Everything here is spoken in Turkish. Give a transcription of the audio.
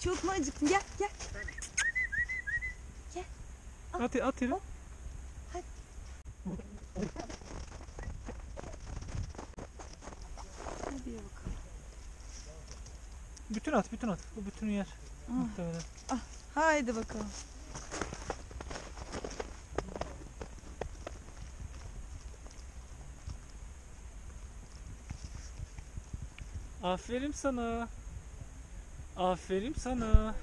Çok mu acıktın? Gel gel. At, at yere. Hadi. Hadi ya bakalım. Bütün at, bütün at. Bu bütünü yer. Ah. Muhtemelen. Haydi bakalım. Aferin sana. Aferin sana.